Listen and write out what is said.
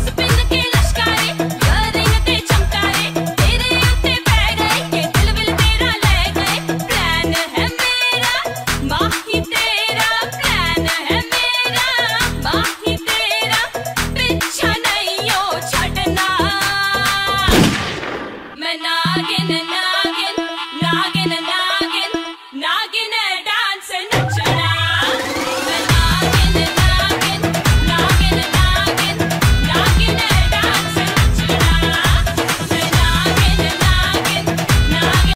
There's a big I'm getting and